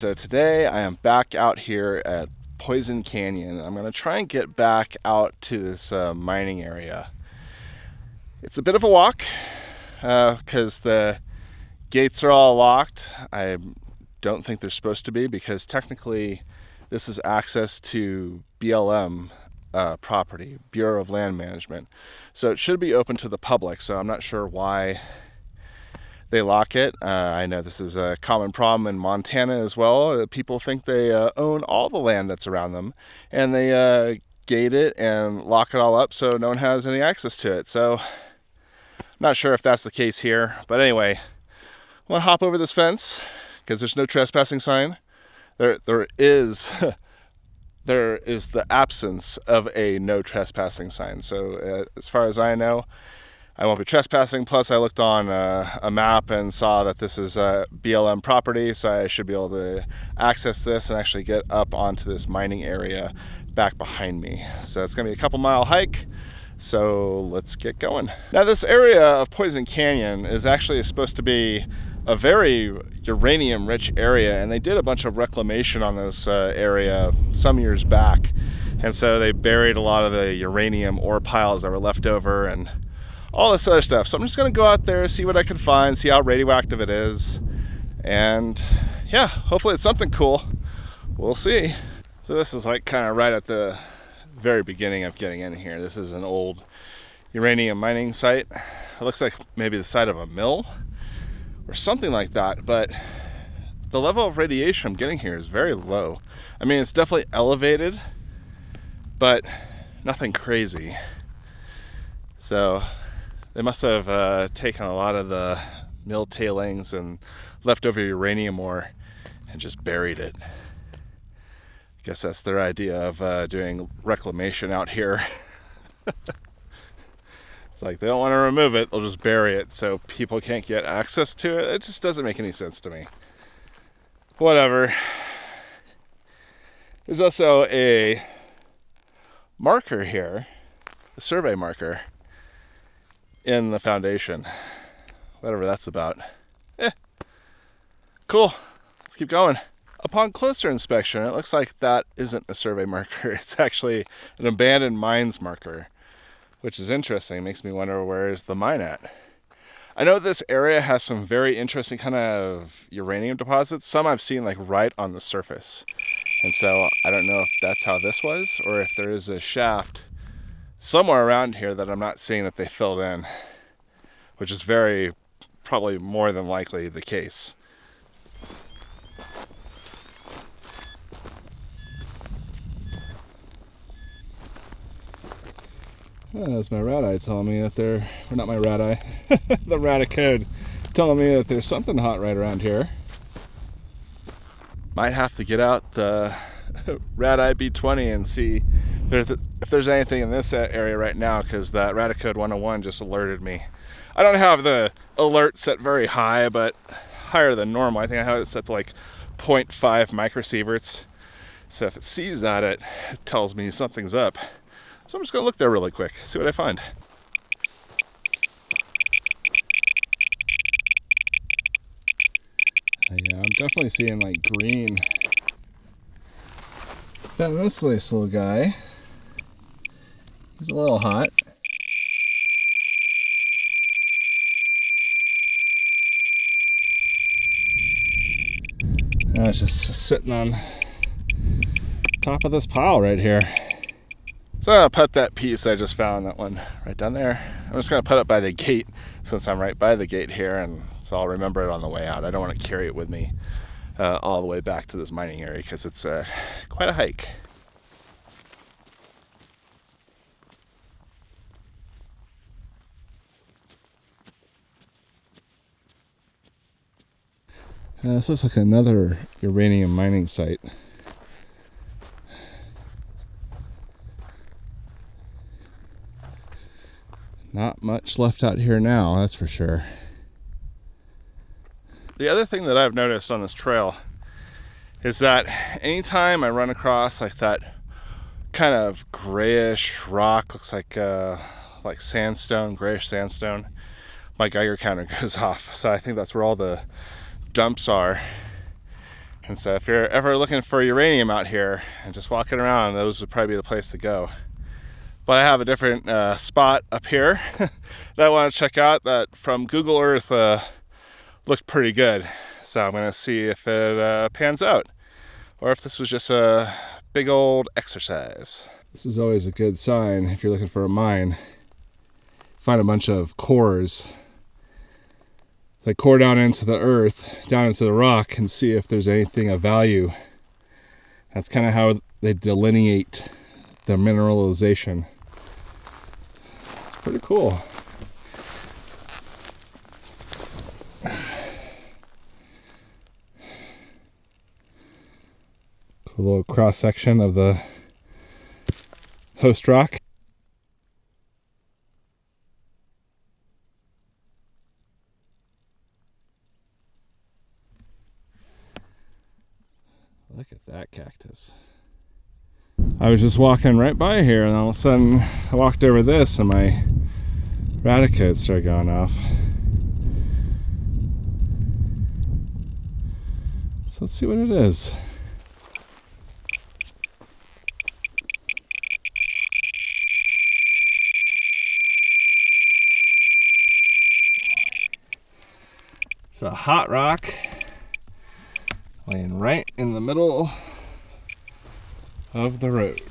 So today I am back out here at Poison Canyon. I'm going to try and get back out to this uh, mining area. It's a bit of a walk because uh, the gates are all locked. I don't think they're supposed to be because technically this is access to BLM uh, property, Bureau of Land Management. So it should be open to the public. So I'm not sure why they lock it. Uh, I know this is a common problem in Montana as well. Uh, people think they uh, own all the land that's around them and they uh, gate it and lock it all up so no one has any access to it. So I'm not sure if that's the case here, but anyway, I want to hop over this fence because there's no trespassing sign. There, there is, there is the absence of a no trespassing sign. So uh, as far as I know, I won't be trespassing. Plus, I looked on uh, a map and saw that this is a BLM property, so I should be able to access this and actually get up onto this mining area back behind me. So it's gonna be a couple mile hike. So let's get going. Now this area of Poison Canyon is actually supposed to be a very uranium rich area and they did a bunch of reclamation on this uh, area some years back. And so they buried a lot of the uranium ore piles that were left over and all this other stuff. So I'm just gonna go out there, see what I can find, see how radioactive it is. And yeah, hopefully it's something cool. We'll see. So this is like kind of right at the very beginning of getting in here. This is an old uranium mining site. It looks like maybe the site of a mill or something like that, but the level of radiation I'm getting here is very low. I mean, it's definitely elevated, but nothing crazy. So they must have uh, taken a lot of the mill tailings and leftover uranium ore and just buried it. I guess that's their idea of uh, doing reclamation out here. it's like they don't want to remove it, they'll just bury it so people can't get access to it. It just doesn't make any sense to me. Whatever. There's also a marker here, a survey marker in the foundation. Whatever that's about. Eh. Cool. Let's keep going. Upon closer inspection, it looks like that isn't a survey marker. It's actually an abandoned mines marker, which is interesting. It makes me wonder where is the mine at. I know this area has some very interesting kind of uranium deposits. Some I've seen like right on the surface. And so I don't know if that's how this was or if there is a shaft somewhere around here that I'm not seeing that they filled in, which is very, probably more than likely the case. Oh, that's my RadEye telling me that there, or not my RadEye, the Radiacode telling me that there's something hot right around here. Might have to get out the RadEye B20 and see if there's anything in this area right now because that Radiacode 101 just alerted me. I don't have the alert set very high, but higher than normal. I think I have it set to like 0.5 microsieverts. So if it sees that, it tells me something's up. So I'm just gonna look there really quick, see what I find. Yeah, I'm definitely seeing like green. Then this nice little guy. He's a little hot. Now it's just sitting on top of this pile right here. So I'm gonna put that piece I just found, that one right down there. I'm just gonna put it by the gate since I'm right by the gate here and so I'll remember it on the way out. I don't want to carry it with me uh, all the way back to this mining area because it's uh, quite a hike. Uh, this looks like another uranium mining site. Not much left out here now, that's for sure. The other thing that I've noticed on this trail is that anytime I run across like that kind of grayish rock, looks like uh, like sandstone, grayish sandstone, my Geiger counter goes off. So I think that's where all the dumps are. And so if you're ever looking for uranium out here and just walking around, those would probably be the place to go. But I have a different uh, spot up here that I want to check out that from Google Earth uh, looked pretty good. So I'm gonna see if it uh, pans out or if this was just a big old exercise. This is always a good sign if you're looking for a mine. Find a bunch of cores they core down into the earth, down into the rock, and see if there's anything of value. That's kind of how they delineate the mineralization. It's pretty cool. Cool little cross section of the host rock. Look at I was just walking right by here and all of a sudden I walked over this and my Radiacode started going off. So let's see what it is. It's a hot rock laying right in the middle of the road.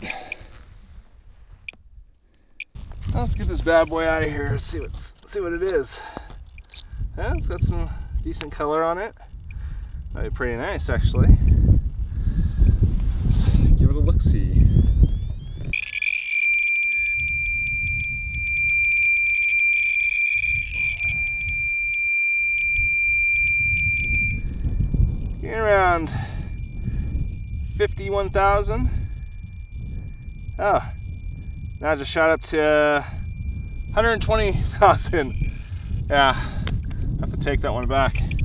let's get this bad boy out of here. Let's see what's see what it is. Yeah, it's got some decent color on it. Might be pretty nice actually. Let's give it a look-see. around 51,000. Oh, now I just shot up to uh, 120,000. Yeah, I have to take that one back.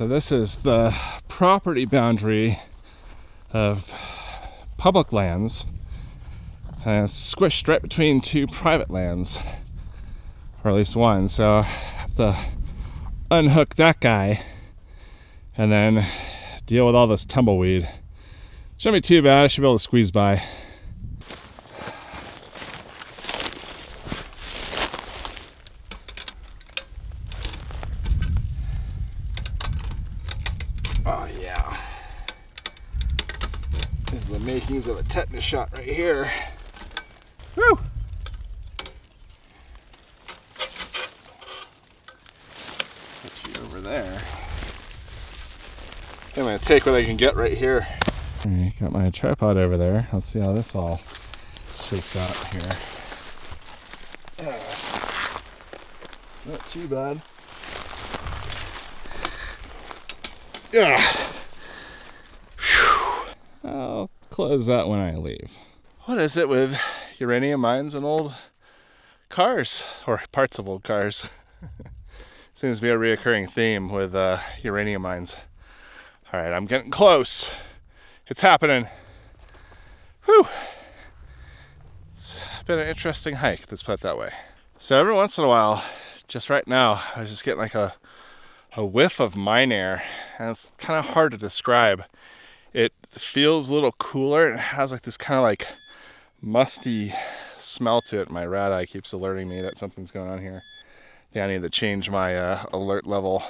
So this is the property boundary of public lands. And it's squished right between two private lands or at least one. So I have to unhook that guy and then deal with all this tumbleweed. Shouldn't be too bad. I should be able to squeeze by makings of a tetanus shot right here. Woo! Put you over there. I'm gonna take what I can get right here. Right, got my tripod over there. Let's see how this all shakes out here. Uh, not too bad. Yeah. Oh, close that when I leave. What is it with uranium mines and old cars, or parts of old cars? Seems to be a reoccurring theme with uh, uranium mines. All right, I'm getting close. It's happening. Whew. It's been an interesting hike, let's put it that way. So every once in a while, just right now, I was just getting like a, a whiff of mine air, and it's kind of hard to describe. It feels a little cooler. and It has like this kind of like musty smell to it. My RadEye keeps alerting me that something's going on here. Yeah, I need to change my uh, alert level.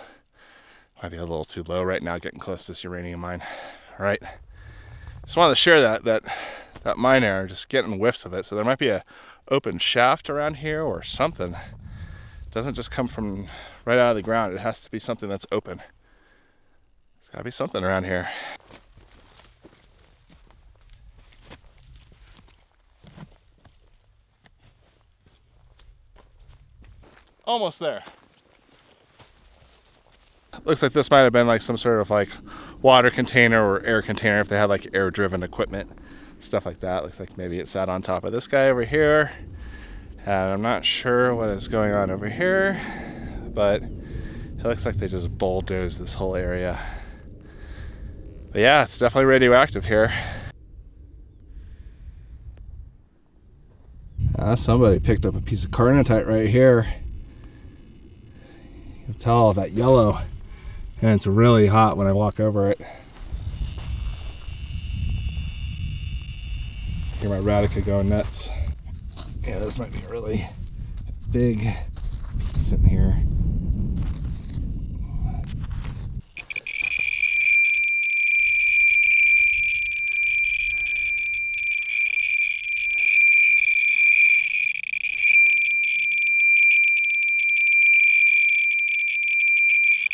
Might be a little too low right now, getting close to this uranium mine. All right, just wanted to share that that that mine air, just getting whiffs of it. So there might be a open shaft around here or something. It doesn't just come from right out of the ground. It has to be something that's open. There's gotta be something around here. Almost there. Looks like this might have been like some sort of like water container or air container if they had like air driven equipment, stuff like that. Looks like maybe it sat on top of this guy over here. And I'm not sure what is going on over here, but it looks like they just bulldozed this whole area. But yeah, it's definitely radioactive here. Uh, somebody picked up a piece of carnotite right here. Can tell that yellow, and it's really hot when I walk over it. Hear my Radiacode going nuts. Yeah, this might be a really big piece in here.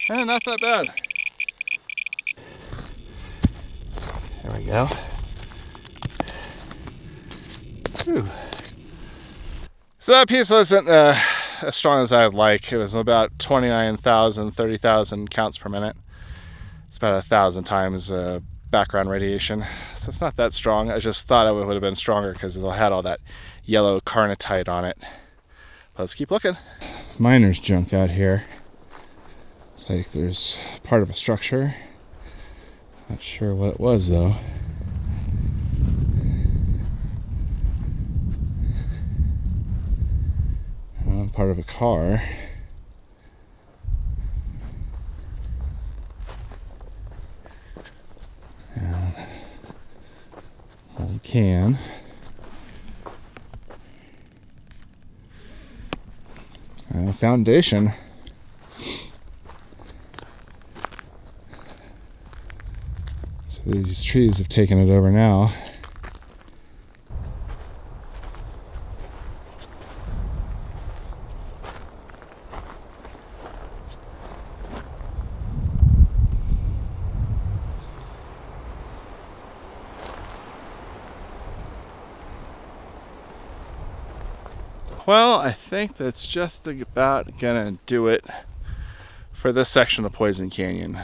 Eh, not that bad. There we go. Whew. So that piece wasn't uh, as strong as I'd like. It was about 29,000, 30,000 counts per minute. It's about a thousand times uh, background radiation. So it's not that strong. I just thought it would have been stronger because it had all that yellow carnotite on it. But let's keep looking. Miner's junk out here. It's like there's part of a structure. Not sure what it was though. Part of a car. old can. Uh, foundation. These trees have taken it over now. Well, I think that's just about gonna do it for this section of Poison Canyon.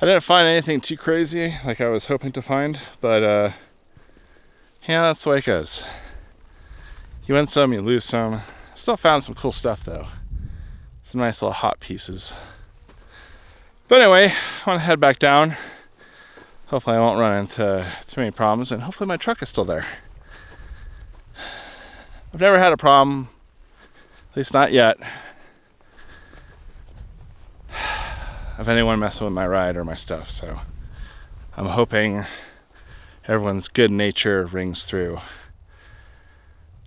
I didn't find anything too crazy like I was hoping to find, but uh, yeah, that's the way it goes. You win some, you lose some. Still found some cool stuff though. Some nice little hot pieces. But anyway, I want to head back down. Hopefully I won't run into too many problems and hopefully my truck is still there. I've never had a problem, at least not yet. Of anyone messing with my ride or my stuff. So I'm hoping everyone's good nature rings through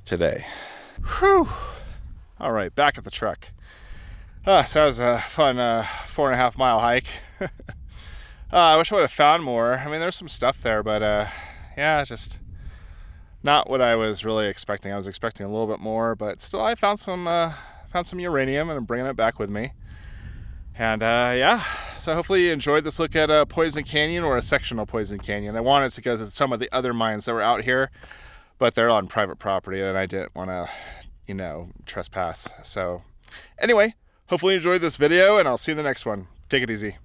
today. Whew. All right, back at the truck. Ah, so that was a fun uh, four and a half mile hike. uh, I wish I would have found more. I mean, there's some stuff there, but uh, yeah, just not what I was really expecting. I was expecting a little bit more, but still, I found some uh, found some uranium, and I'm bringing it back with me. And uh, yeah, so hopefully you enjoyed this look at a uh, Poison Canyon or a sectional Poison Canyon. I wanted to go to some of the other mines that were out here, but they're on private property and I didn't want to, you know, trespass. So anyway, hopefully you enjoyed this video and I'll see you in the next one. Take it easy.